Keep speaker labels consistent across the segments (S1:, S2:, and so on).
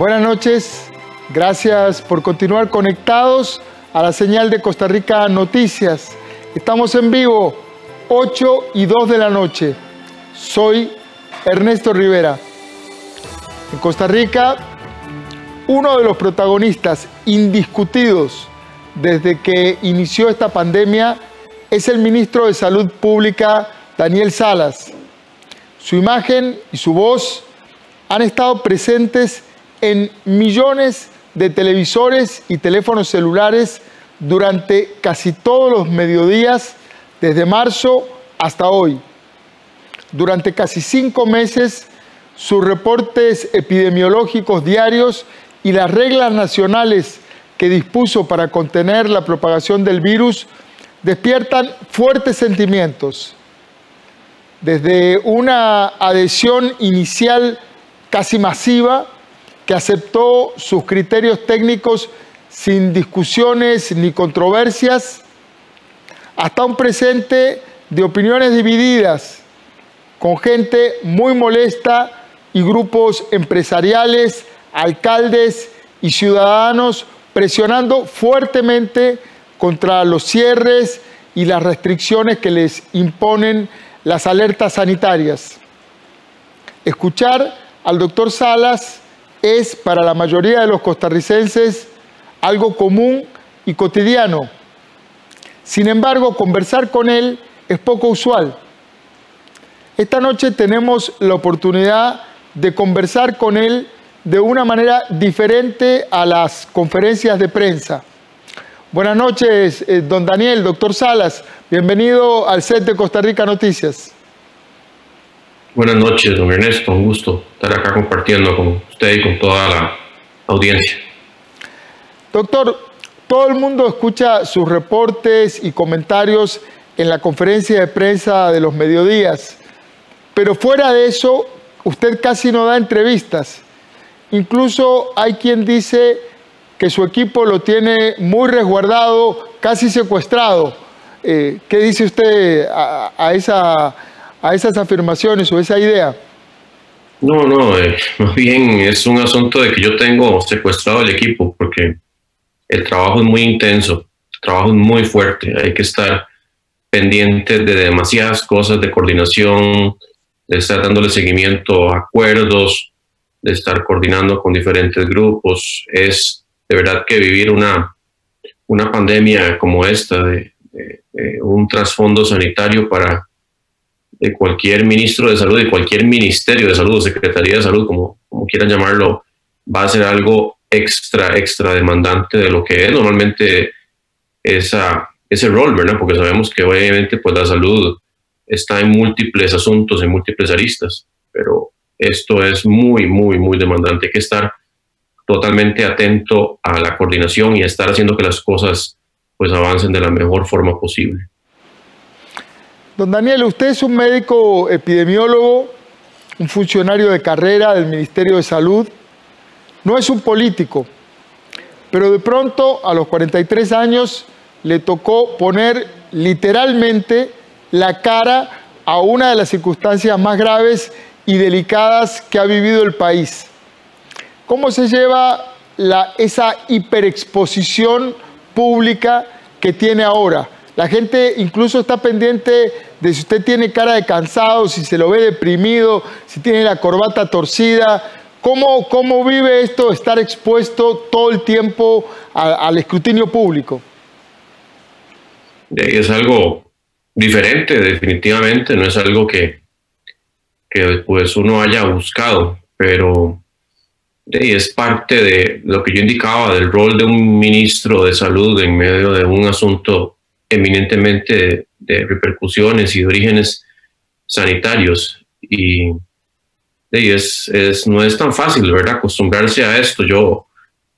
S1: Buenas noches, gracias por continuar conectados a la señal de Costa Rica Noticias. Estamos en vivo, 8 y 2 de la noche. Soy Ernesto Rivera. En Costa Rica, uno de los protagonistas indiscutidos desde que inició esta pandemia es el ministro de Salud Pública, Daniel Salas. Su imagen y su voz han estado presentes en millones de televisores y teléfonos celulares durante casi todos los mediodías, desde marzo hasta hoy. Durante casi cinco meses, sus reportes epidemiológicos diarios y las reglas nacionales que dispuso para contener la propagación del virus despiertan fuertes sentimientos. Desde una adhesión inicial casi masiva, que aceptó sus criterios técnicos sin discusiones ni controversias, hasta un presente de opiniones divididas, con gente muy molesta y grupos empresariales, alcaldes y ciudadanos presionando fuertemente contra los cierres y las restricciones que les imponen las alertas sanitarias. Escuchar al doctor Salas es para la mayoría de los costarricenses algo común y cotidiano. Sin embargo, conversar con él es poco usual. Esta noche tenemos la oportunidad de conversar con él de una manera diferente a las conferencias de prensa. Buenas noches, eh, don Daniel, doctor Salas. Bienvenido al set de Costa Rica Noticias.
S2: Buenas noches, don Ernesto. Un gusto estar acá compartiendo con usted y con toda la audiencia.
S1: Doctor, todo el mundo escucha sus reportes y comentarios en la conferencia de prensa de los mediodías, pero fuera de eso, usted casi no da entrevistas. Incluso hay quien dice que su equipo lo tiene muy resguardado, casi secuestrado. Eh, ¿Qué dice usted a esa a esas afirmaciones o esa idea?
S2: No, no, eh, más bien es un asunto de que yo tengo secuestrado el equipo porque el trabajo es muy intenso, el trabajo es muy fuerte, hay que estar pendiente de demasiadas cosas de coordinación, de estar dándole seguimiento a acuerdos, de estar coordinando con diferentes grupos. Es de verdad que vivir una, una pandemia como esta, de un trasfondo sanitario para de cualquier ministro de salud, de cualquier ministerio de salud, secretaría de salud, como, como quieran llamarlo, va a ser algo extra, extra demandante de lo que es normalmente esa, ese rol, ¿verdad? Porque sabemos que obviamente pues la salud está en múltiples asuntos, en múltiples aristas, pero esto es muy, muy, muy demandante. Hay que estar totalmente atento a la coordinación y estar haciendo que las cosas pues avancen de la mejor forma posible.
S1: Don Daniel, usted es un médico epidemiólogo, un funcionario de carrera del Ministerio de Salud, no es un político, pero de pronto a los 43 años le tocó poner literalmente la cara a una de las circunstancias más graves y delicadas que ha vivido el país. ¿Cómo se lleva esa hiperexposición pública que tiene ahora? La gente incluso está pendiente de si usted tiene cara de cansado, si se lo ve deprimido, si tiene la corbata torcida. ¿Cómo, cómo vive esto estar expuesto todo el tiempo al escrutinio público?
S2: Es algo diferente, definitivamente, no es algo que, que pues uno haya buscado, pero es parte de lo que yo indicaba del rol de un ministro de salud en medio de un asunto eminentemente de, repercusiones y de orígenes sanitarios. Y, es, es, no es tan fácil, ¿verdad? Acostumbrarse a esto. Yo,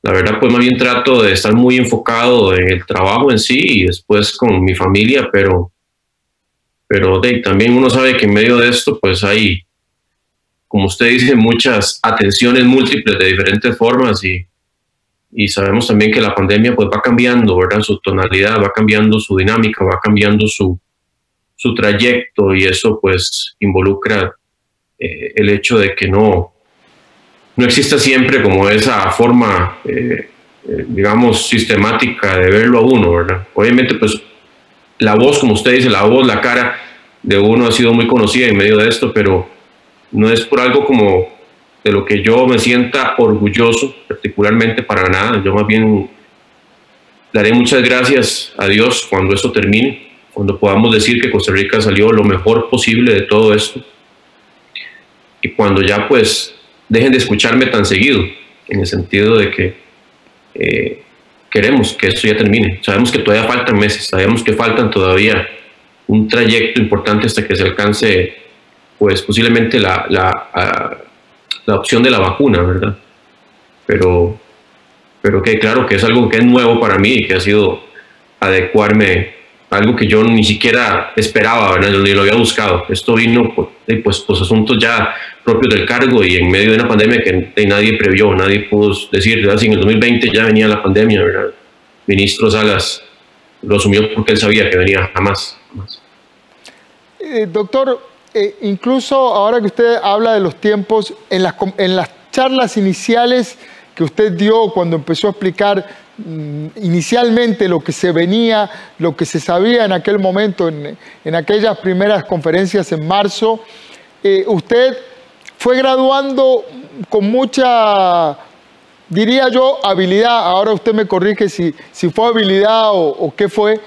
S2: la verdad, pues más bien trato de estar muy enfocado en el trabajo en sí y después con mi familia, pero, pero de, también uno sabe que en medio de esto, pues hay, como usted dice, muchas atenciones múltiples de diferentes formas y, y sabemos también que la pandemia pues va cambiando, ¿verdad? Su tonalidad, va cambiando su dinámica, va cambiando su, su trayecto y eso pues involucra eh, el hecho de que no, no exista siempre como esa forma, eh, eh, digamos, sistemática de verlo a uno, ¿verdad? Obviamente, pues la voz, como usted dice, la voz, la cara de uno ha sido muy conocida en medio de esto, pero no es por algo como de lo que yo me sienta orgulloso, particularmente para nada. Yo más bien daré muchas gracias a Dios cuando esto termine, cuando podamos decir que Costa Rica salió lo mejor posible de todo esto. Y cuando ya pues dejen de escucharme tan seguido, en el sentido de que eh, queremos que esto ya termine. Sabemos que todavía faltan meses, sabemos que faltan todavía un trayecto importante hasta que se alcance, pues posiblemente la, la, la opción de la vacuna, ¿verdad? Pero, pero que claro que es algo que es nuevo para mí y que ha sido adecuarme algo que yo ni siquiera esperaba, ¿verdad? ni lo había buscado. Esto vino por pues, pues, asuntos ya propios del cargo y en medio de una pandemia que nadie previó, nadie pudo decir, ¿verdad? si en el 2020 ya venía la pandemia, ¿verdad? ministro Salas lo asumió porque él sabía que venía jamás.
S1: Eh, doctor, eh, incluso ahora que usted habla de los tiempos, en las, en las charlas iniciales que usted dio cuando empezó a explicar mm, inicialmente lo que se venía, lo que se sabía en aquel momento, en, en aquellas primeras conferencias en marzo, eh, usted fue graduando con mucha, diría yo, habilidad, ahora usted me corrige si, si fue habilidad o, qué fue,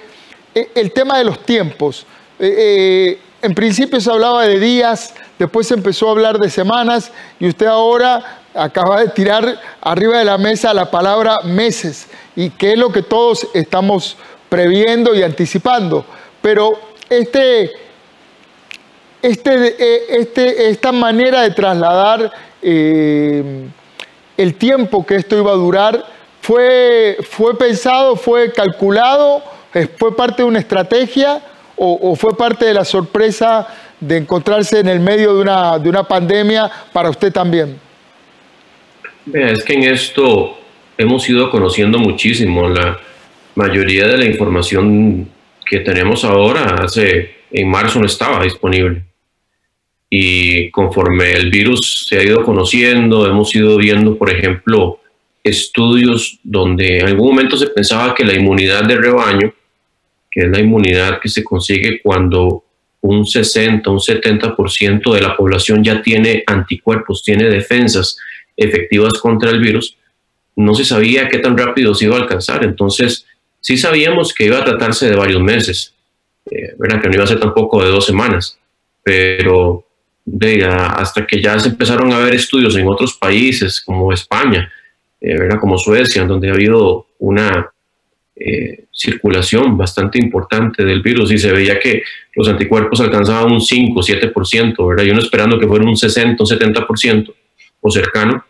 S1: eh, el tema de los tiempos. Eh, en principio se hablaba de días, después se empezó a hablar de semanas y usted ahora acaba de tirar arriba de la mesa la palabra meses y que es lo que todos estamos previendo y anticipando. Pero este, este, eh, este, esta manera de trasladar eh, el tiempo que esto iba a durar fue, fue pensado, fue calculado, fue parte de una estrategia o, fue parte de la sorpresa de encontrarse en el medio de una, de una pandemia para usted también?
S2: Es que en esto hemos ido conociendo muchísimo. La mayoría de la información que tenemos ahora hace en marzo no estaba disponible. Y conforme el virus se ha ido conociendo, hemos ido viendo, por ejemplo, estudios donde en algún momento se pensaba que la inmunidad de rebaño que es la inmunidad que se consigue cuando un 60, un 70% de la población ya tiene anticuerpos, tiene defensas efectivas contra el virus, no se sabía qué tan rápido se iba a alcanzar. Entonces, sí sabíamos que iba a tratarse de varios meses, eh, que no iba a ser tampoco de dos semanas, pero hasta que ya se empezaron a ver estudios en otros países como España, eh, como Suecia, donde ha habido una eh, circulación bastante importante del virus y se veía que los anticuerpos alcanzaban un 5, 7%, ¿verdad? Y uno esperando que fuera un 60, un 70% o cercano.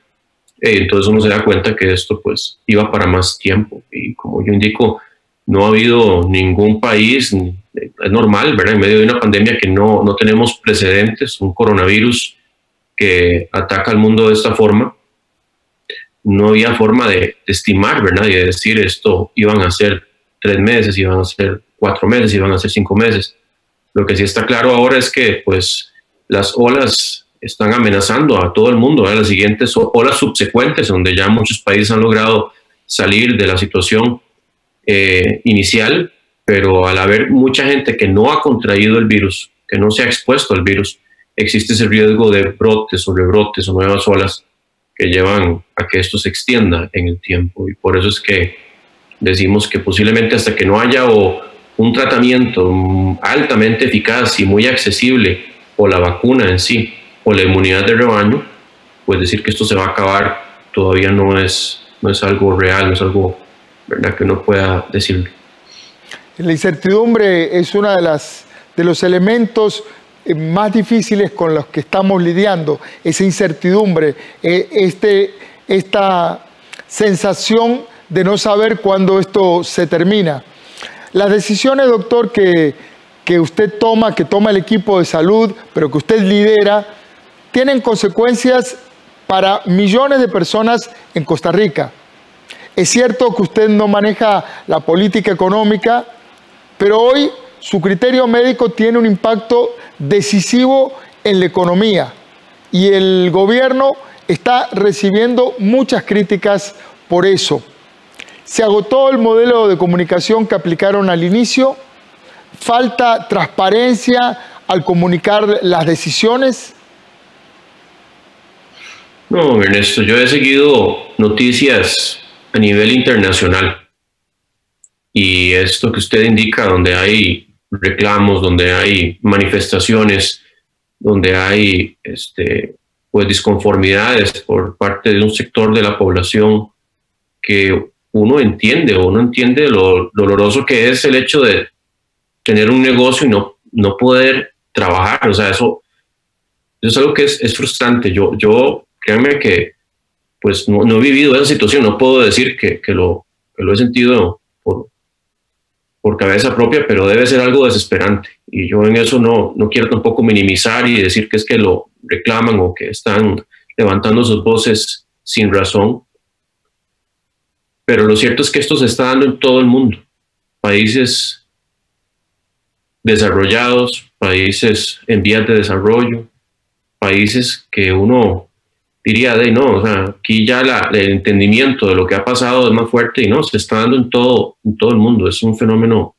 S2: Eh, entonces uno se da cuenta que esto pues iba para más tiempo y como yo indico, no ha habido ningún país, es normal, ¿verdad? En medio de una pandemia que no, no tenemos precedentes, un coronavirus que ataca al mundo de esta forma, no había forma de, estimar, ¿verdad? Y de decir esto iban a ser tres meses, iban a ser cuatro meses, iban a ser cinco meses. Lo que sí está claro ahora es que pues las olas están amenazando a todo el mundo, las siguientes olas subsecuentes, donde ya muchos países han logrado salir de la situación eh, inicial, pero al haber mucha gente que no ha contraído el virus, que no se ha expuesto al virus, existe ese riesgo de brotes o rebrotes o nuevas olas que llevan a que esto se extienda en el tiempo. Y por eso es que decimos que posiblemente hasta que no haya o un tratamiento altamente eficaz y muy accesible, o la vacuna en sí, o la inmunidad de rebaño, pues decir que esto se va a acabar todavía no es, no es algo real, no es algo ¿verdad? que no pueda decir.
S1: La incertidumbre es uno de, las, de los elementos más difíciles con los que estamos lidiando, esa incertidumbre, eh, este, esta sensación de no saber cuándo esto se termina. Las decisiones, doctor, que, que usted toma, que toma el equipo de salud, pero que usted lidera, tienen consecuencias para millones de personas en Costa Rica. Es cierto que usted no maneja la política económica, pero hoy su criterio médico tiene un impacto decisivo en la economía y el gobierno está recibiendo muchas críticas por eso. Se agotó el modelo de comunicación que aplicaron al inicio, falta transparencia al comunicar las decisiones.
S2: No, Ernesto, yo he seguido noticias a nivel internacional y esto que usted indica, donde hay reclamos, donde hay manifestaciones, donde hay este, pues, disconformidades por parte de un sector de la población que uno entiende uno entiende lo doloroso que es el hecho de tener un negocio y no, no poder trabajar. O sea, eso, es algo que es, es frustrante. Yo, yo, créanme que pues no, no, he vivido esa situación, no puedo decir que, que, lo, que lo he sentido por, por cabeza propia, pero debe ser algo desesperante. Y yo en eso no, no quiero tampoco minimizar y decir que es que lo reclaman o que están levantando sus voces sin razón. Pero lo cierto es que esto se está dando en todo el mundo. Países desarrollados, países en vías de desarrollo, países que uno diría de no, o sea, aquí ya el entendimiento de lo que ha pasado es más fuerte y no, se está dando en todo, en todo el mundo, es un fenómeno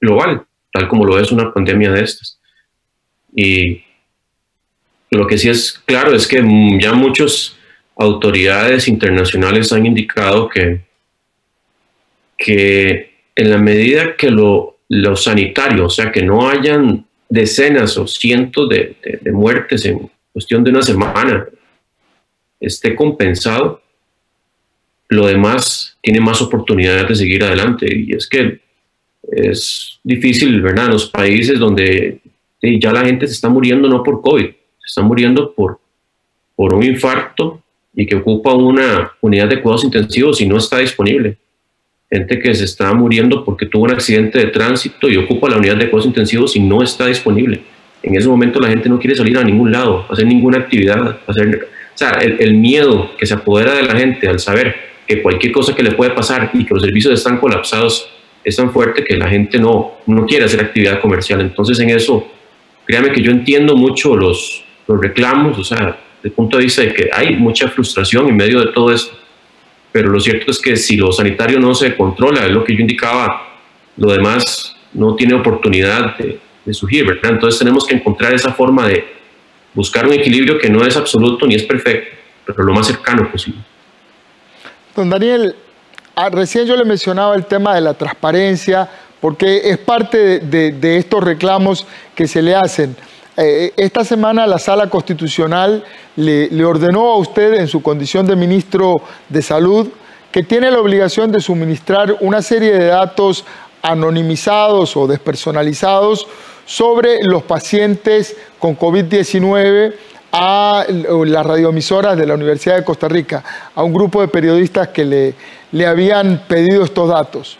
S2: global, tal como lo es una pandemia de estas. Y lo que sí es claro es que ya muchas autoridades internacionales han indicado que, que en la medida que lo, lo sanitario, o sea, que no hayan decenas o cientos de muertes en cuestión de una semana, esté compensado, lo demás tiene más oportunidades de seguir adelante. Y es que es difícil, ¿verdad? En los países donde ya la gente se está muriendo no por COVID, se está muriendo por, por un infarto y que ocupa una unidad de cuidados intensivos y no está disponible. Gente que se está muriendo porque tuvo un accidente de tránsito y ocupa la unidad de cuidados intensivos y no está disponible. En ese momento la gente no quiere salir a ningún lado, hacer ninguna actividad, hacer o sea, el, miedo que se apodera de la gente al saber que cualquier cosa que le puede pasar y que los servicios están colapsados es tan fuerte que la gente no, no quiere hacer actividad comercial. Entonces en eso, créame que yo entiendo mucho los, los reclamos, o sea, desde el punto de vista de que hay mucha frustración en medio de todo esto, pero lo cierto es que si lo sanitario no se controla, es lo que yo indicaba, lo demás no tiene oportunidad de, de surgir, ¿verdad? Entonces tenemos que encontrar esa forma de, buscar un equilibrio que no es absoluto ni es perfecto, pero lo más cercano posible.
S1: Don Daniel, ah, recién yo le mencionaba el tema de la transparencia, porque es parte de, estos reclamos que se le hacen. Eh, esta semana la Sala Constitucional le, le, ordenó a usted, en su condición de ministro de Salud, que tiene la obligación de suministrar una serie de datos anonimizados o despersonalizados sobre los pacientes con COVID-19 a las radioemisoras de la Universidad de Costa Rica, a un grupo de periodistas que le, le habían pedido estos datos.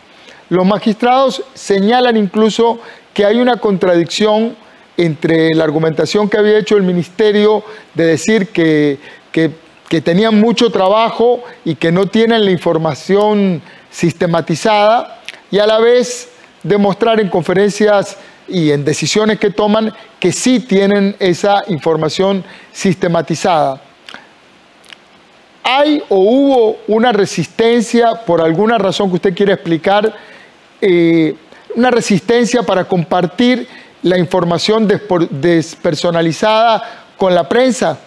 S1: Los magistrados señalan incluso que hay una contradicción entre la argumentación que había hecho el ministerio de decir que, que, que, tenían mucho trabajo y que no tienen la información sistematizada y a la vez demostrar en conferencias y en decisiones que toman que sí tienen esa información sistematizada. ¿Hay o hubo una resistencia, por alguna razón que usted quiere explicar, eh, una resistencia para compartir la información despersonalizada con la prensa?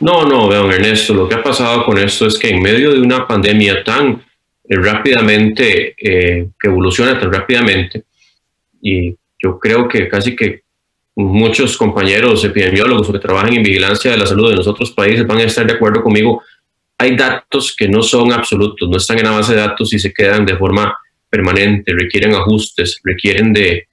S2: No, no, don Ernesto, lo que ha pasado con esto es que en medio de una pandemia tan eh, rápidamente, eh, que evoluciona tan rápidamente, y yo creo que casi que muchos compañeros epidemiólogos que trabajan en vigilancia de la salud de los otros países van a estar de acuerdo conmigo. Hay datos que no son absolutos, no están en la base de datos y se quedan de forma permanente, requieren ajustes, requieren de,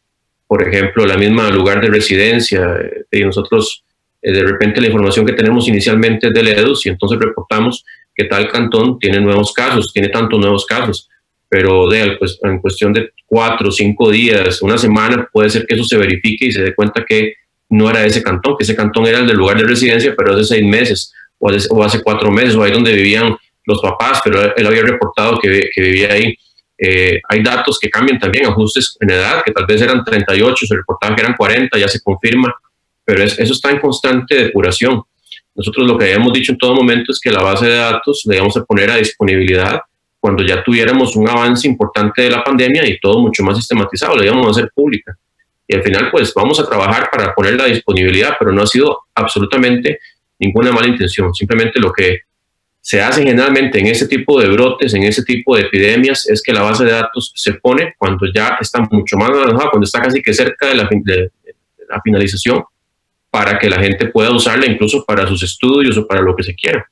S2: por ejemplo, la misma lugar de residencia. Y nosotros, eh, de repente, la información que tenemos inicialmente es del EDUS y entonces reportamos que tal cantón tiene nuevos casos, tiene tantos nuevos casos pero de, pues, en cuestión de cuatro, cinco días, una semana, puede ser que eso se verifique y se dé cuenta que no era ese cantón, que ese cantón era el del lugar de residencia, pero hace seis meses o hace, o hace cuatro meses, o ahí donde vivían los papás, pero él había reportado que, que vivía ahí. Eh, hay datos que cambian también, ajustes en edad, que tal vez eran 38, se reportaba que eran 40, ya se confirma, pero eso está en constante depuración. Nosotros lo que habíamos dicho en todo momento es que la base de datos le íbamos a poner a disponibilidad cuando ya tuviéramos un avance importante de la pandemia y todo mucho más sistematizado, la íbamos a hacer pública. Y al final, pues vamos a trabajar para poner la disponibilidad, pero no ha sido absolutamente ninguna mala intención. Simplemente lo que se hace generalmente en ese tipo de brotes, en ese tipo de epidemias, es que la base de datos se pone cuando ya está mucho más avanzada, cuando está casi que cerca de la, de la finalización, para que la gente pueda usarla incluso para sus estudios o para lo que se quiera.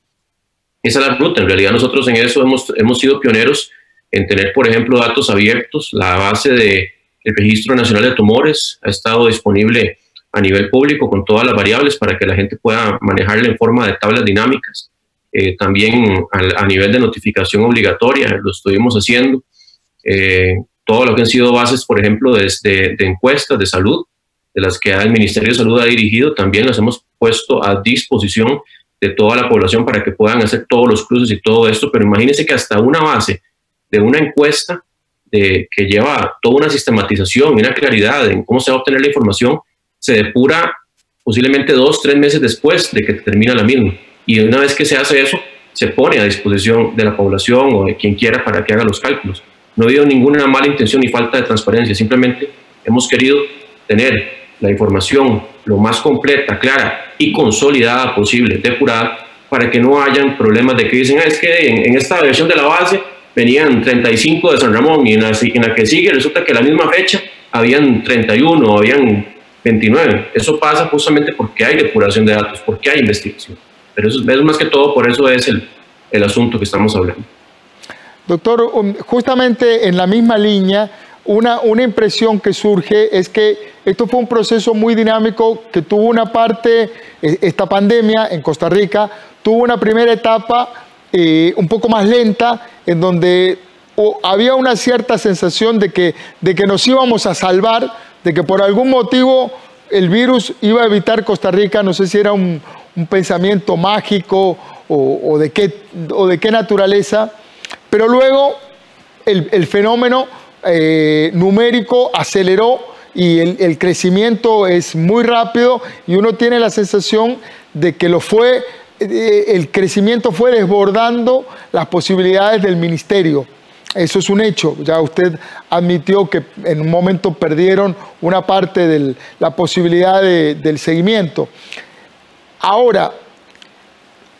S2: Esa es la ruta. En realidad nosotros en eso hemos, hemos sido pioneros en tener, por ejemplo, datos abiertos. La base del el Registro Nacional de Tumores ha estado disponible a nivel público con todas las variables para que la gente pueda manejarla en forma de tablas dinámicas. Eh, también a, nivel de notificación obligatoria lo estuvimos haciendo. Eh, todo lo que han sido bases, por ejemplo, de, de, encuestas de salud, de las que el Ministerio de Salud ha dirigido, también las hemos puesto a disposición de toda la población para que puedan hacer todos los cruces y todo esto. Pero imagínense que hasta una base de una encuesta de, que lleva toda una sistematización y una claridad en cómo se va a obtener la información, se depura posiblemente dos, tres meses después de que termina la misma. Y una vez que se hace eso, se pone a disposición de la población o de quien quiera para que haga los cálculos. No ha habido ninguna mala intención ni falta de transparencia, simplemente hemos querido tener la información lo más completa, clara y consolidada posible, depurada, para que no hayan problemas de que dicen, es que en, esta versión de la base venían 35 de San Ramón y en la, que sigue resulta que la misma fecha habían 31, habían 29. Eso pasa justamente porque hay depuración de datos, porque hay investigación. Pero eso es más que todo, por eso es el, el asunto que estamos hablando.
S1: Doctor, um, justamente en la misma línea, una, una impresión que surge es que esto fue un proceso muy dinámico que tuvo una parte, e, esta pandemia en Costa Rica, tuvo una primera etapa eh, un poco más lenta, en donde había una cierta sensación de que, de que nos íbamos a salvar, de que por algún motivo el virus iba a evitar Costa Rica, no sé si era un, pensamiento mágico o, de qué, o de qué naturaleza, pero luego el, fenómeno eh, numérico aceleró y el, crecimiento es muy rápido y uno tiene la sensación de que lo fue, eh, el crecimiento fue desbordando las posibilidades del ministerio. Eso es un hecho. Ya usted admitió que en un momento perdieron una parte de la posibilidad del seguimiento. Ahora,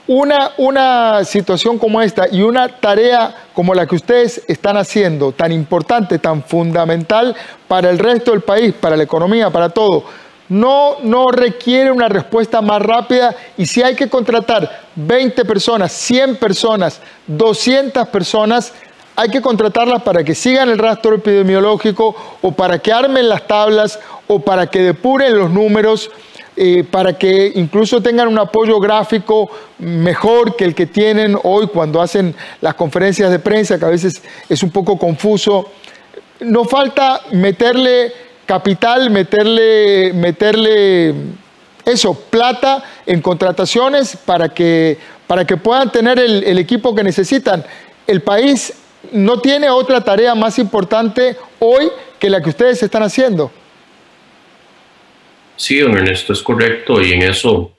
S1: una, una, situación como esta y una tarea como la que ustedes están haciendo, tan importante, tan fundamental para el resto del país, para la economía, para todo, no, no requiere una respuesta más rápida y si hay que contratar 20 personas, 100 personas, 200 personas, hay que contratarlas para que sigan el rastro epidemiológico o para que armen las tablas o para que depuren los números, eh, para que incluso tengan un apoyo gráfico mejor que el que tienen hoy cuando hacen las conferencias de prensa, que a veces es un poco confuso. No falta meterle capital, meterle, meterle eso, plata en contrataciones para que, para que puedan tener el, el equipo que necesitan. El país no tiene otra tarea más importante hoy que la que ustedes están haciendo.
S2: Sí, don Ernesto, es correcto y en eso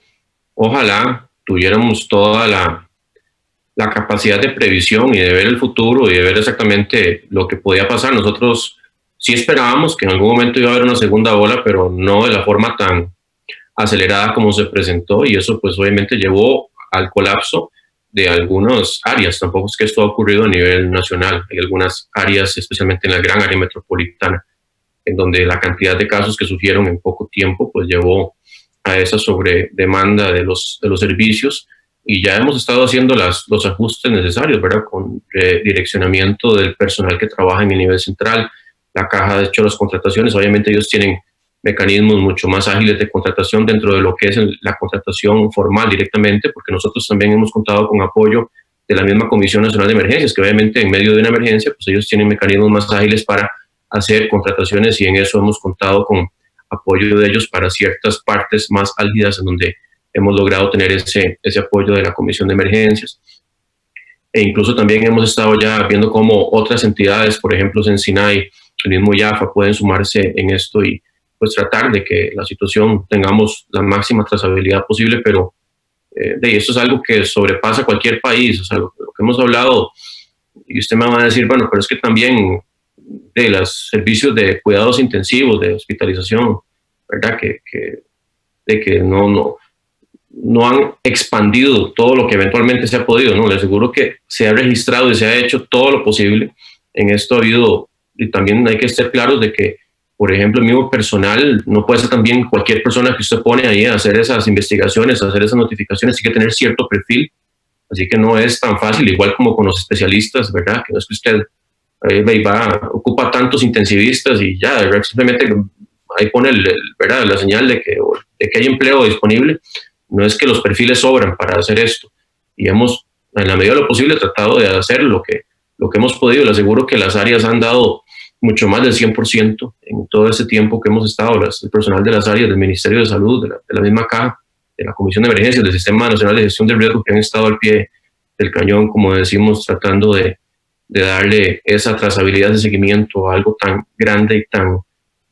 S2: ojalá tuviéramos toda la, la capacidad de previsión y de ver el futuro y de ver exactamente lo que podía pasar. Nosotros sí esperábamos que en algún momento iba a haber una segunda ola, pero no de la forma tan acelerada como se presentó y eso pues obviamente llevó al colapso de algunas áreas, tampoco es que esto ha ocurrido a nivel nacional, hay algunas áreas, especialmente en la gran área metropolitana, en donde la cantidad de casos que surgieron en poco tiempo pues llevó a esa sobredemanda de los, de los servicios y ya hemos estado haciendo las, los ajustes necesarios, ¿verdad? Con direccionamiento del personal que trabaja en el nivel central, la caja de hecho las contrataciones, obviamente ellos tienen mecanismos mucho más ágiles de contratación dentro de lo que es la contratación formal directamente, porque nosotros también hemos contado con apoyo de la misma Comisión Nacional de Emergencias, que obviamente en medio de una emergencia, pues ellos tienen mecanismos más ágiles para hacer contrataciones y en eso hemos contado con apoyo de ellos para ciertas partes más álgidas en donde hemos logrado tener ese, ese apoyo de la Comisión de Emergencias. E incluso también hemos estado ya viendo cómo otras entidades, por ejemplo, en Sinai, el mismo YAFA, pueden sumarse en esto y, pues tratar de que la situación tengamos la máxima trazabilidad posible, pero Eh, de esto es algo que sobrepasa cualquier país, o sea, lo, que hemos hablado, y usted me va a decir, bueno, pero es que también de los servicios de cuidados intensivos, de hospitalización, ¿verdad? Que, que, de que no, no, no han expandido todo lo que eventualmente se ha podido, ¿no? Le aseguro que se ha registrado y se ha hecho todo lo posible. En esto ha habido, y también hay que estar claros de que por ejemplo, el mismo personal, no puede ser también cualquier persona que usted pone ahí a hacer esas investigaciones, a hacer esas notificaciones, hay que tener cierto perfil, así que no es tan fácil, igual como con los especialistas, ¿verdad? Que no es que usted eh, va, ocupa tantos intensivistas y ya, simplemente ahí pone ¿verdad? la señal de que, de que hay empleo disponible, no es que los perfiles sobran para hacer esto, y hemos, en la medida de lo posible, tratado de hacer lo que, lo que hemos podido, le aseguro que las áreas han dado mucho más del 100% en todo ese tiempo que hemos estado, el personal de las áreas del Ministerio de Salud, de la, misma caja, de la Comisión de Emergencias, del Sistema Nacional de Gestión del Riesgo, que han estado al pie del cañón, como decimos, tratando de, de darle esa trazabilidad de seguimiento a algo tan grande y tan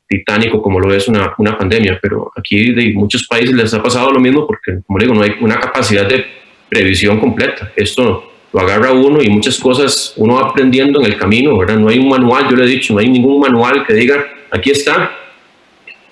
S2: titánico como lo es una, una pandemia. Pero aquí de muchos países les ha pasado lo mismo porque, como digo, no hay una capacidad de previsión completa. Esto lo agarra uno y muchas cosas uno va aprendiendo en el camino, ¿verdad? No hay un manual, yo le he dicho, no hay ningún manual que diga, aquí está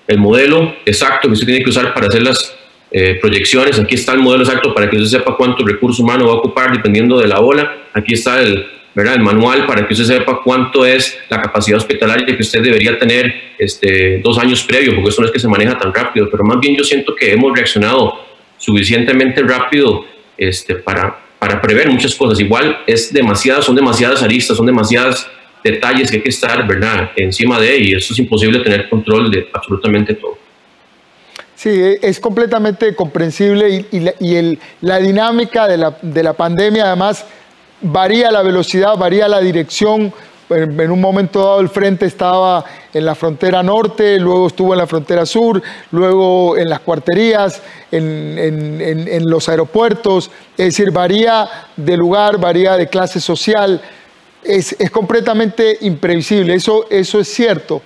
S2: el modelo exacto que usted tiene que usar para hacer las eh, proyecciones, aquí está el modelo exacto para que usted sepa cuánto recurso humano va a ocupar dependiendo de la ola, aquí está el, ¿verdad? el manual para que usted sepa cuánto es la capacidad hospitalaria que usted debería tener este, dos años previo, porque eso no es que se maneja tan rápido, pero más bien yo siento que hemos reaccionado suficientemente rápido este, para, para prever muchas cosas. Igual es demasiadas, son demasiadas aristas, son demasiados detalles que hay que estar, ¿verdad?, encima de y eso es imposible tener control de absolutamente todo.
S1: Sí, e, es completamente comprensible y, la, el, la, dinámica de la, de la pandemia además varía la velocidad, varía la dirección, en un momento dado el frente estaba en la frontera norte, luego estuvo en la frontera sur, luego en las cuarterías, en, los aeropuertos, es decir, varía de lugar, varía de clase social, es, completamente imprevisible, eso, eso es cierto,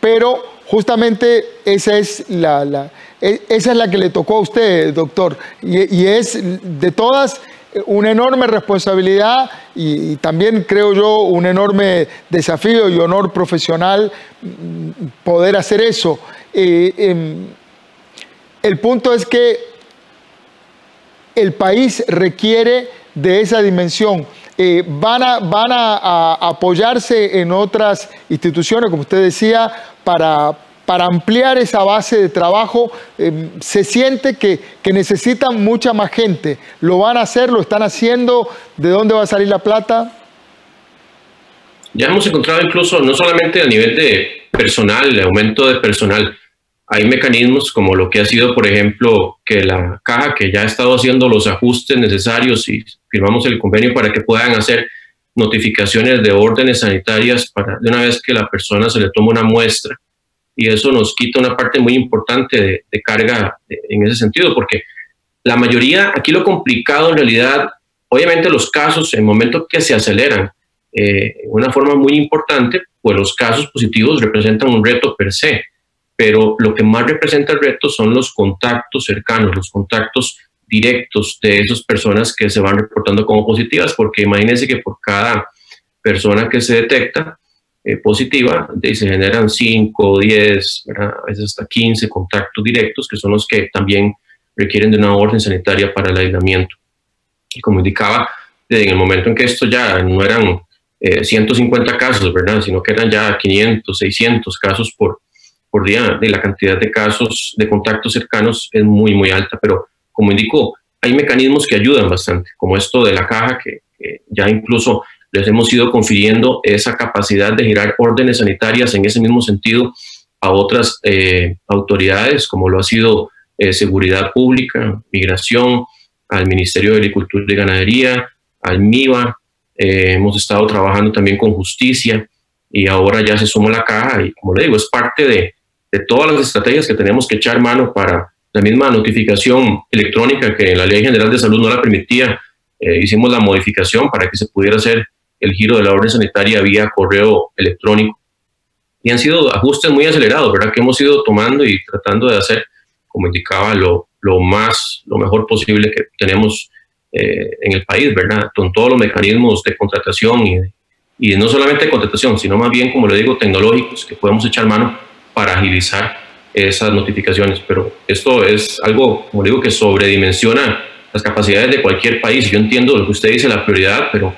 S1: pero justamente esa es la, e, esa es la que le tocó a usted, doctor, y, y es de todas una enorme responsabilidad y, también creo yo un enorme desafío y honor profesional mm, poder hacer eso. Eh, em, el punto es que el país requiere de esa dimensión. Eh, van, a, van a apoyarse en otras instituciones, como usted decía, para, para ampliar esa base de trabajo, em, se siente que, necesitan mucha más gente. ¿Lo van a hacer? ¿Lo están haciendo? ¿De dónde va a salir la plata?
S2: Ya hemos encontrado incluso, no solamente a nivel de personal, el aumento de personal, hay mecanismos como lo que ha sido, por ejemplo, que la caja que ya ha estado haciendo los ajustes necesarios y firmamos el convenio para que puedan hacer notificaciones de órdenes sanitarias para de una vez que la persona se le toma una muestra y eso nos quita una parte muy importante de, carga en ese sentido, porque la mayoría, aquí lo complicado en realidad, obviamente los casos, en el momento que se aceleran eh, de una forma muy importante, pues los casos positivos representan un reto per se, pero lo que más representa el reto son los contactos cercanos, los contactos directos de esas personas que se van reportando como positivas, porque imagínense que por cada persona que se detecta, eh, positiva, y se generan 5, 10, a veces hasta 15 contactos directos, que son los que también requieren de una orden sanitaria para el aislamiento. Y como indicaba, en el momento en que esto ya no eran 150 eh, casos, ¿verdad? sino que eran ya 500, 600 casos por, por día, de la cantidad de casos de contactos cercanos es muy, muy alta. Pero como indicó, hay mecanismos que ayudan bastante, como esto de la caja, que, que ya incluso les hemos ido confiriendo esa capacidad de girar órdenes sanitarias en ese mismo sentido a otras eh, autoridades, como lo ha sido eh, Seguridad Pública, Migración, al Ministerio de Agricultura y Ganadería, al MIVA. Eh, hemos estado trabajando también con justicia y ahora ya se suma la caja y como le digo, es parte de, de todas las estrategias que tenemos que echar mano para la misma notificación electrónica que la Ley General de Salud no la permitía. hicimos la modificación para que se pudiera hacer el giro de la orden sanitaria vía correo electrónico. Y han sido ajustes muy acelerados, ¿verdad? Que hemos ido tomando y tratando de hacer, como indicaba, lo, lo más, lo mejor posible que tenemos eh, en el país, ¿verdad? Con todos los mecanismos de contratación y, y no solamente de contratación, sino más bien, como le digo, tecnológicos que podemos echar mano para agilizar esas notificaciones. Pero esto es algo, como digo, que sobredimensiona las capacidades de cualquier país. Yo entiendo lo que usted dice, la prioridad, pero,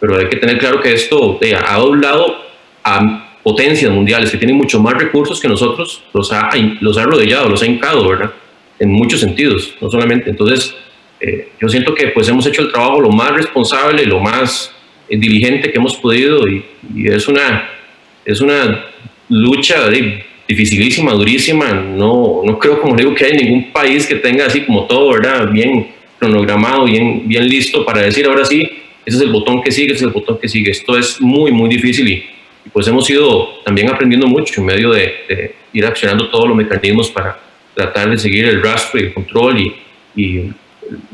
S2: pero hay que tener claro que esto eh, ha doblado a potencias mundiales que tienen mucho más recursos que nosotros, los ha, los ha arrodillado, los ha hincado, ¿verdad? En muchos sentidos, no solamente. Entonces, eh, yo siento que pues hemos hecho el trabajo lo más responsable, lo más eh, diligente que hemos podido y, es, una, es una lucha dificilísima, durísima. No, no creo, como digo, que hay ningún país que tenga así como todo, ¿verdad? Bien cronogramado, bien, bien listo para decir ahora sí, ese es el botón que sigue, ese es el botón que sigue. Esto es muy, muy difícil y, pues hemos ido también aprendiendo mucho en medio de, ir accionando todos los mecanismos para tratar de seguir el rastro y el control y, y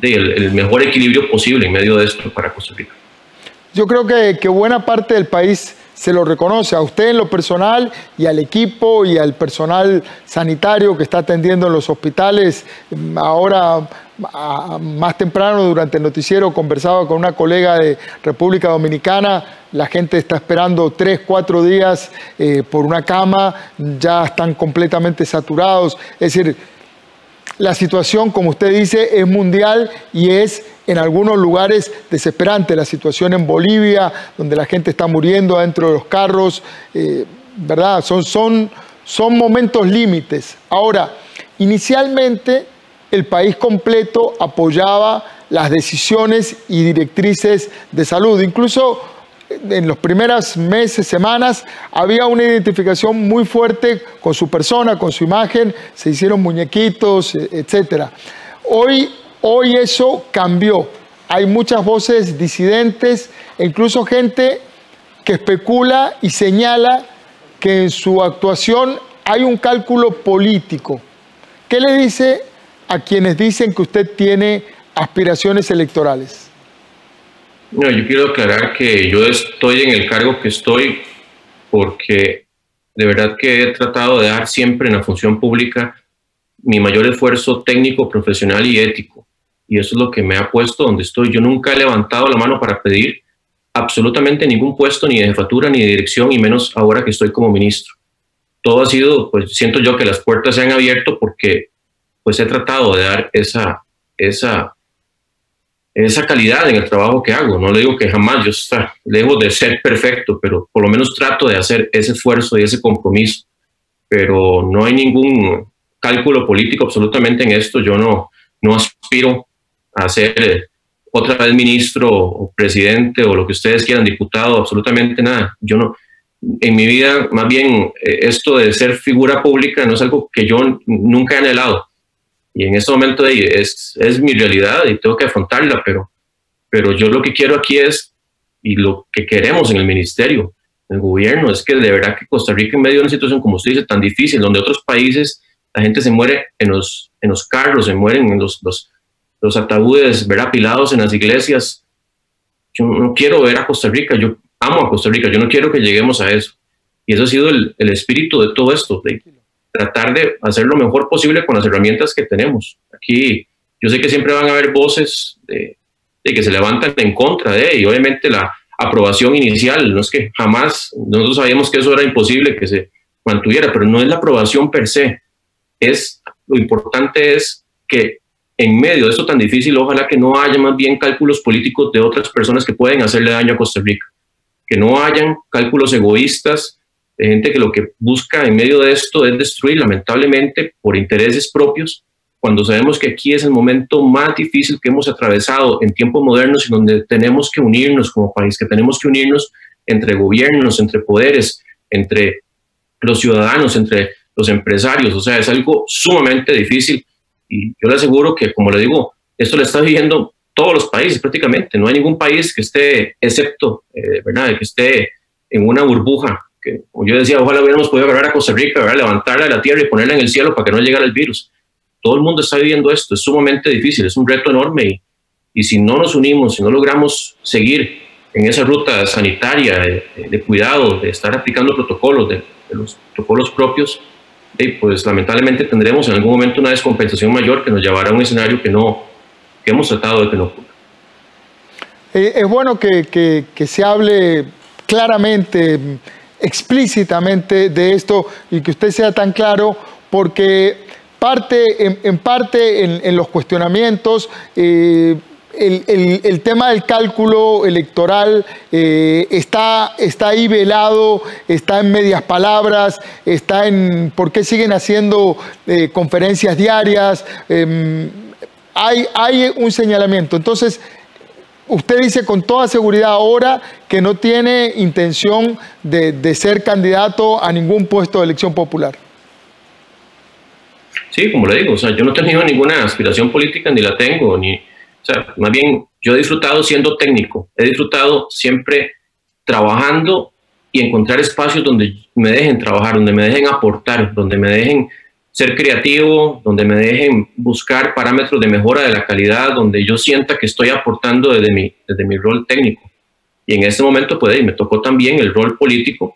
S2: el, mejor equilibrio posible en medio de esto para Costa Rica.
S1: Yo creo que, que buena parte del país se lo reconoce a usted en lo personal y al equipo y al personal sanitario que está atendiendo en los hospitales. Ahora, más temprano durante el noticiero, conversaba con una colega de República Dominicana. La gente está esperando tres, cuatro días eh, por una cama, ya están completamente saturados. Es decir, la situación, como usted dice, es mundial y es en algunos lugares desesperante. La situación en Bolivia, donde la gente está muriendo dentro de los carros, eh, ¿verdad? Son, son, son momentos límites. Ahora, inicialmente el país completo apoyaba las decisiones y directrices de salud. Incluso en los primeros meses, semanas, había una identificación muy fuerte con su persona, con su imagen, se hicieron muñequitos, e, etc. Hoy, hoy eso cambió. Hay muchas voces disidentes incluso gente que especula y señala que en su actuación hay un cálculo político. ¿Qué le dice a quienes dicen que usted tiene aspiraciones electorales?
S2: No, yo quiero aclarar que yo estoy en el cargo que estoy porque de verdad que he tratado de dar siempre en la función pública mi mayor esfuerzo técnico, profesional y ético. Y eso es lo que me ha puesto donde estoy. Yo nunca he levantado la mano para pedir absolutamente ningún puesto, ni de jefatura, ni de dirección, y menos ahora que estoy como ministro. Todo ha sido, pues siento yo que las puertas se han abierto porque pues he tratado de dar esa, esa esa calidad en el trabajo que hago. No le digo que jamás yo está lejos de ser perfecto, pero por lo menos trato de hacer ese esfuerzo y ese compromiso. Pero no hay ningún cálculo político absolutamente en esto. Yo no, no aspiro a ser otra vez ministro o presidente o lo que ustedes quieran, diputado, absolutamente nada. Yo no, en mi vida, más bien, eh, esto de ser figura pública no es algo que yo nunca he anhelado y en este momento es, es mi realidad y tengo que afrontarla, pero, pero yo lo que quiero aquí es, y lo que queremos en el ministerio, en el gobierno, es que de verdad que Costa Rica en medio de una situación, como usted dice, tan difícil, donde otros países la gente se muere en los, en los carros, se mueren en los, los, ataúdes, ver apilados en las iglesias. Yo no quiero ver a Costa Rica, yo amo a Costa Rica, yo no quiero que lleguemos a eso. Y eso ha sido el, el espíritu de todo esto, tratar de hacer lo mejor posible con las herramientas que tenemos. Aquí yo sé que siempre van a haber voces de, que se levantan en contra de, y obviamente la aprobación inicial, no es que jamás, nosotros sabíamos que eso era imposible que se mantuviera, pero no es la aprobación per se, es lo importante es que en medio de esto tan difícil, ojalá que no haya más bien cálculos políticos de otras personas que pueden hacerle daño a Costa Rica, que no hayan cálculos egoístas de gente que lo que busca en medio de esto es destruir, lamentablemente, por intereses propios, cuando sabemos que aquí es el momento más difícil que hemos atravesado en tiempos modernos y donde tenemos que unirnos como país, que tenemos que unirnos entre gobiernos, entre poderes, entre los ciudadanos, entre los empresarios. O sea, es algo sumamente difícil y yo le aseguro que, como le digo, esto lo está viviendo todos los países prácticamente. No hay ningún país que esté, excepto, eh, ¿verdad?, que esté en una burbuja que, como yo decía, ojalá hubiéramos podido agarrar a Costa Rica, levantarla de la tierra y ponerla en el cielo para que no llegara el virus. Todo el mundo está viviendo esto, es sumamente difícil, es un reto enorme y, y si no nos unimos, si no logramos seguir en esa ruta sanitaria de, cuidado, de estar aplicando protocolos, de, los protocolos propios, y pues lamentablemente tendremos en algún momento una descompensación mayor que nos llevará a un escenario que no que hemos tratado de que no ocurra.
S1: Eh, es bueno que, que, se hable claramente, explícitamente de esto y que usted sea tan claro porque parte, en, parte en, los cuestionamientos, eh, el, tema del cálculo electoral eh, está, está ahí velado, está en medias palabras, está en por qué siguen haciendo eh, conferencias diarias. Em, hay, hay un señalamiento. Entonces, usted dice con toda seguridad ahora que no tiene intención de, de ser candidato a ningún puesto de elección popular.
S2: Sí, como le digo, o sea, yo no he tenido ninguna aspiración política, ni la tengo, ni, o sea, más bien yo he disfrutado siendo técnico, he disfrutado siempre trabajando y encontrar espacios donde me dejen trabajar, donde me dejen aportar, donde me dejen ser creativo, donde me dejen buscar parámetros de mejora de la calidad, donde yo sienta que estoy aportando desde mi, desde mi rol técnico. Y en ese momento, pues, me tocó también el rol político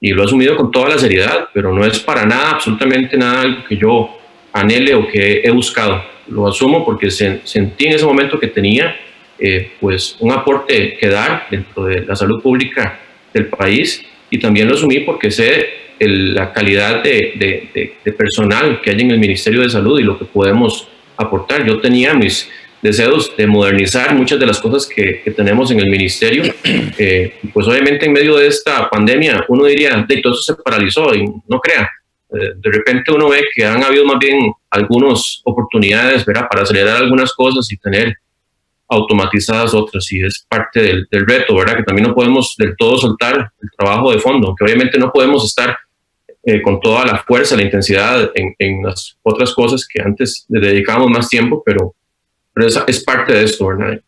S2: y lo he asumido con toda la seriedad, pero no es para nada, absolutamente nada que yo anhele o que he buscado. Lo asumo porque sentí en ese momento que tenía eh, pues un aporte que dar dentro de la salud pública del país y también lo asumí porque sé la calidad de, personal que hay en el Ministerio de Salud y lo que podemos aportar. Yo tenía mis deseos de modernizar muchas de las cosas que, tenemos en el ministerio. Eh, pues obviamente en medio de esta pandemia uno diría, de todo eso se paralizó y no crea. Eh, de repente uno ve que han habido más bien algunas oportunidades ¿verdad? para acelerar algunas cosas y tener automatizadas otras y es parte del, reto, ¿verdad? Que también no podemos del todo soltar el trabajo de fondo, que obviamente no podemos estar eh, con toda la fuerza, la intensidad en, las otras cosas que antes le dedicábamos más tiempo, pero, pero esa es parte de esto, ¿verdad?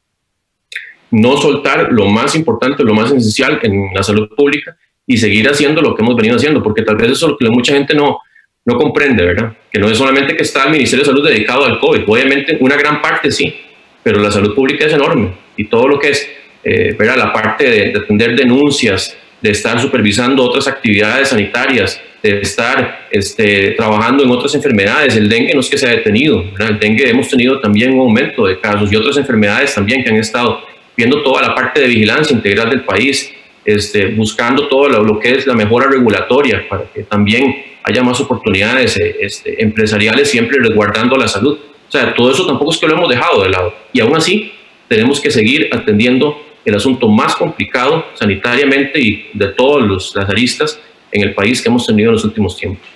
S2: No soltar lo más importante, lo más esencial en la salud pública y seguir haciendo lo que hemos venido haciendo, porque tal vez eso es lo que mucha gente no, no comprende, ¿verdad? Que no es solamente que está el Ministerio de Salud dedicado al COVID, obviamente una gran parte sí, pero la salud pública es enorme y todo lo que es, eh, ¿verdad? La parte de, atender denuncias, de estar supervisando otras actividades sanitarias, de estar este, trabajando en otras enfermedades. El dengue no es que se ha detenido, el dengue hemos tenido también un aumento de casos y otras enfermedades también que han estado viendo toda la parte de vigilancia integral del país, este, buscando todo lo, que es la mejora regulatoria para que también haya más oportunidades eh, este, empresariales, siempre resguardando la salud. O sea, todo eso tampoco es que lo hemos dejado de lado. Y aún así, tenemos que seguir atendiendo el asunto más complicado sanitariamente y de todos los lazaristas en el país que hemos tenido en los últimos tiempos.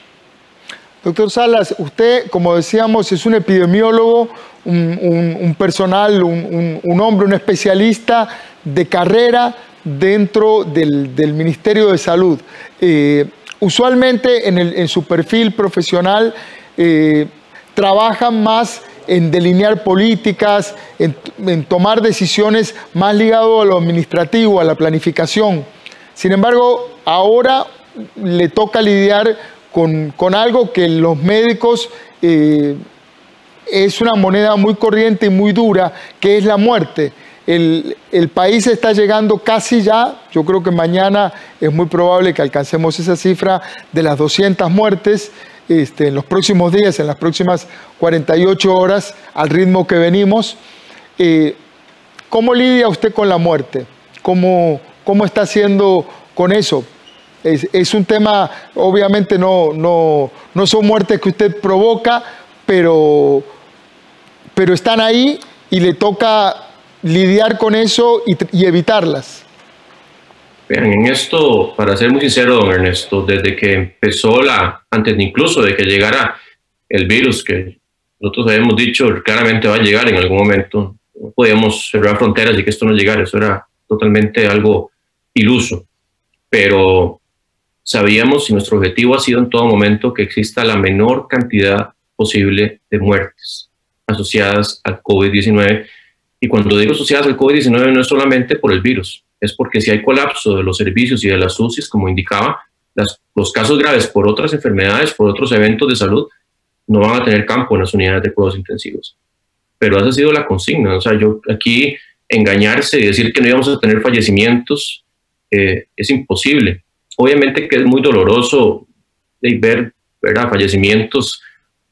S1: Doctor Salas, usted, como decíamos, es un epidemiólogo, un, personal, un, hombre, un especialista de carrera dentro del, Ministerio de Salud. Eh, usualmente en, su perfil profesional eh, trabajan más en delinear políticas, en, tomar decisiones más ligado a lo administrativo, a la planificación. Sin embargo, ahora le toca lidiar con, algo que los médicos eh, es una moneda muy corriente y muy dura, que es la muerte. El, país está llegando casi ya, yo creo que mañana es muy probable que alcancemos esa cifra de las 200 muertes este, en los próximos días, en las próximas 48 horas, al ritmo que venimos. Eh, ¿Cómo lidia usted con la muerte? ¿Cómo, cómo está haciendo con eso? Es, un tema, obviamente no, no, no son muertes que usted provoca, pero, pero están ahí y le toca lidiar con eso y, evitarlas?
S2: en esto, para ser muy sincero, don Ernesto, desde que empezó la, antes incluso de que llegara el virus, que nosotros habíamos dicho claramente va a llegar en algún momento, no podíamos cerrar fronteras y que esto no llegara, eso era totalmente algo iluso, pero sabíamos y nuestro objetivo ha sido en todo momento que exista la menor cantidad posible de muertes asociadas al COVID-19 y cuando digo asociadas al COVID-19 no es solamente por el virus, es porque si hay colapso de los servicios y de las UCIs, como indicaba, los casos graves por otras enfermedades, por otros eventos de salud, no van a tener campo en las unidades de cuidados intensivos. Pero esa ha sido la consigna. O sea, yo aquí engañarse y decir que no íbamos a tener fallecimientos eh, es imposible. Obviamente que es muy doloroso ver ¿verdad? fallecimientos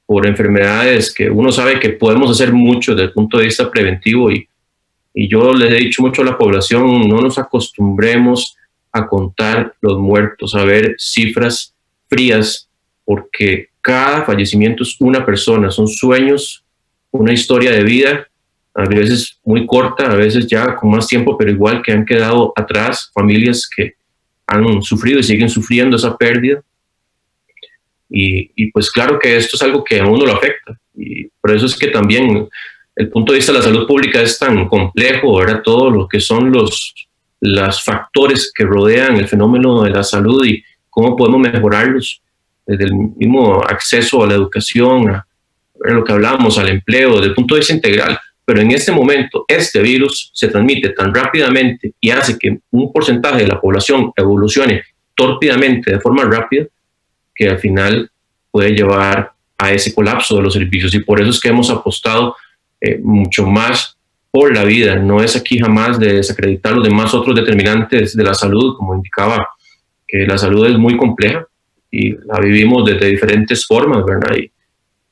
S2: por enfermedades que uno sabe que podemos hacer mucho desde el punto de vista preventivo y, y yo les he dicho mucho a la población, no nos acostumbremos a contar los muertos, a ver cifras frías, porque cada fallecimiento es una persona, son sueños, una historia de vida, a veces muy corta, a veces ya con más tiempo, pero igual que han quedado atrás familias que han sufrido y siguen sufriendo esa pérdida. Y, pues claro que esto es algo que a uno lo afecta. Y por eso es que también el punto de vista de la salud pública es tan complejo, ¿verdad? Todo lo que son los, los factores que rodean el fenómeno de la salud y cómo podemos mejorarlos, desde el mismo acceso a la educación, a, lo que hablamos, al empleo, desde el punto de vista integral. Pero en este momento, este virus se transmite tan rápidamente y hace que un porcentaje de la población evolucione tórpidamente de forma rápida, que al final puede llevar a ese colapso de los servicios. Y por eso es que hemos apostado eh, mucho más por la vida. No es aquí jamás de desacreditar los demás otros determinantes de la salud, como indicaba, que la salud es muy compleja y la vivimos desde diferentes formas, ¿verdad?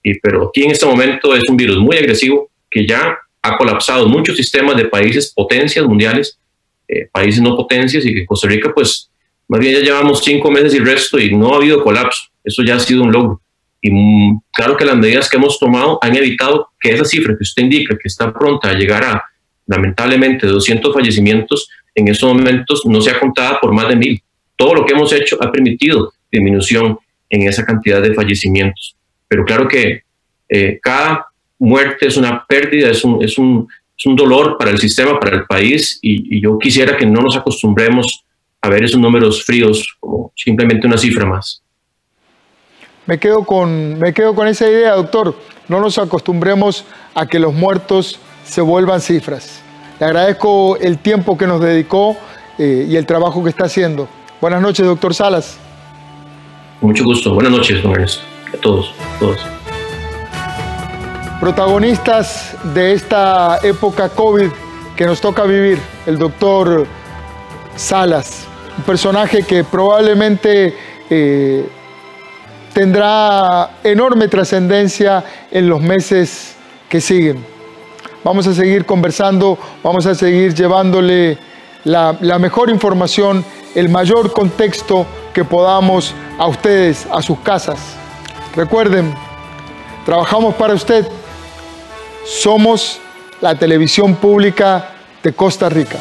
S2: Y, pero aquí en este momento es un virus muy agresivo que ya ha colapsado muchos sistemas de países, potencias mundiales, eh, países no potencias, y que Costa Rica, pues, más bien ya llevamos cinco meses y resto y no ha habido colapso. Eso ya ha sido un logro. Y mm, claro que las medidas que hemos tomado han evitado que esa cifra que usted indica, que está pronta a llegar a lamentablemente 200 fallecimientos, en estos momentos no sea contada por más de mil. Todo lo que hemos hecho ha permitido disminución en esa cantidad de fallecimientos. Pero claro que eh, cada muerte es una pérdida, es un, es, un, es un, dolor para el sistema, para el país, y, y yo quisiera que no nos acostumbremos a ver esos números fríos como simplemente una cifra más.
S1: Me quedo, con, me quedo con esa idea, doctor. No nos acostumbremos a que los muertos se vuelvan cifras. Le agradezco el tiempo que nos dedicó eh, y el trabajo que está haciendo. Buenas noches, doctor Salas.
S2: Mucho gusto. Buenas noches, don Ernesto. A todos, todos.
S1: Protagonistas de esta época COVID que nos toca vivir, el doctor Salas, un personaje que probablemente eh, tendrá enorme trascendencia en los meses que siguen. Vamos a seguir conversando, vamos a seguir llevándole la, mejor información, el mayor contexto que podamos a ustedes, a sus casas. Recuerden, trabajamos para usted. Somos la televisión pública de Costa Rica.